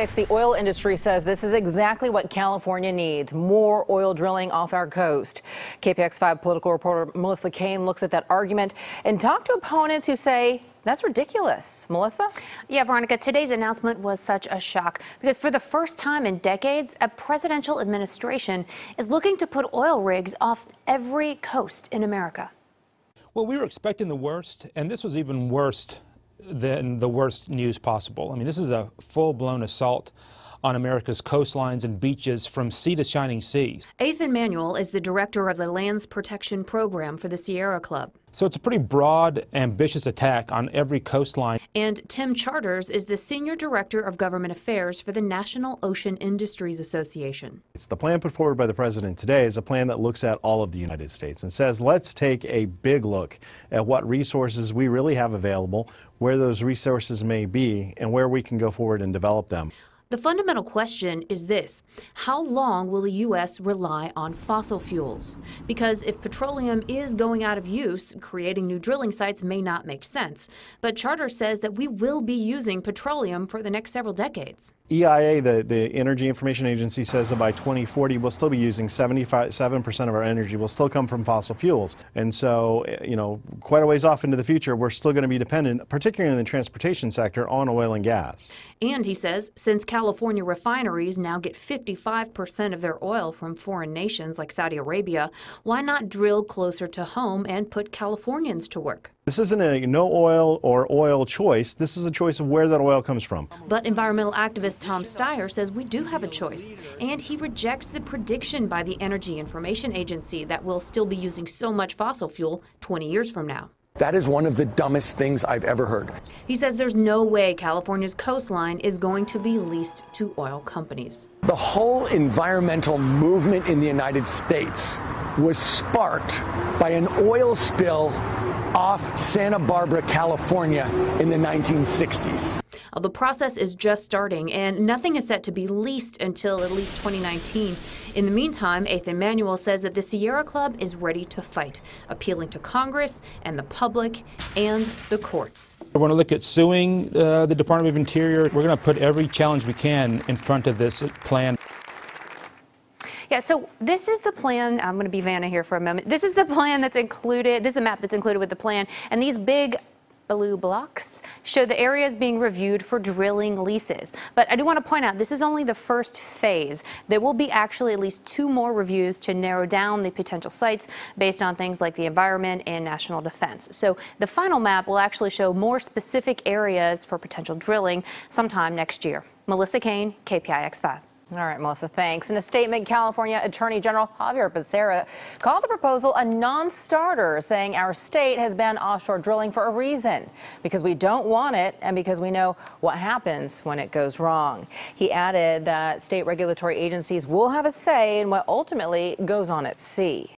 The oil industry says this is exactly what California needs more oil drilling off our coast. KPIX 5 political reporter Melissa Caen looks at that argument and talked to opponents who say that's ridiculous. Melissa? Yeah, Veronica, today's announcement was such a shock because for the first time in decades, a presidential administration is looking to put oil rigs off every coast in America. Well, we were expecting the worst, and this was even worse than the worst news possible. I mean, this is a full blown assault on America's coastlines and beaches from sea to shining sea. Athan Manuel is the director of the Lands Protection Program for the Sierra Club. So it's a pretty broad, ambitious attack on every coastline. And Tim Charters is the Senior Director of Government Affairs for the National Ocean Industries Association. It's the plan put forward by the president today is a plan that looks at all of the United States and says let's take a big look at what resources we really have available, where those resources may be, and where we can go forward and develop them. The fundamental question is this How long will the U.S. rely on fossil fuels? Because if petroleum is going out of use, creating new drilling sites may not make sense. But Charter says that we will be using petroleum for the next several decades. EIA, the, the Energy Information Agency, says that by 2040 we'll still be using 77% of our energy will still come from fossil fuels. And so, you know, quite a ways off into the future, we're still going to be dependent, particularly in the transportation sector, on oil and gas. And he says since California refineries now get 55% of their oil from foreign nations like Saudi Arabia, why not drill closer to home and put Californians to work? This isn't a no oil or oil choice. This is a choice of where that oil comes from. But environmental activist Tom Steyer says we do have a choice. And he rejects the prediction by the Energy Information Agency that we'll still be using so much fossil fuel 20 years from now. That is one of the dumbest things I've ever heard. He says there's no way California's coastline is going to be leased to oil companies. The whole environmental movement in the United States was sparked by an oil spill off Santa Barbara, California in the 1960s. Uh, the process is just starting, and nothing is set to be leased until at least 2019. In the meantime, Athan Manuel says that the Sierra Club is ready to fight, appealing to Congress and the public and the courts. We're going to look at suing uh, the Department of Interior. We're going to put every challenge we can in front of this plan. Yeah, so this is the plan. I'm going to be Vanna here for a moment. This is the plan that's included. This is a map that's included with the plan. And these big blue blocks show the areas being reviewed for drilling leases. But I do want to point out this is only the first phase. There will be actually at least two more reviews to narrow down the potential sites based on things like the environment and national defense. So the final map will actually show more specific areas for potential drilling sometime next year. Melissa Caen, KPIX 5. All right, Melissa, thanks. In a statement, California Attorney General Xavier Becerra called the proposal a non-starter, saying our state has banned offshore drilling for a reason, because we don't want it and because we know what happens when it goes wrong. He added that state regulatory agencies will have a say in what ultimately goes on at sea.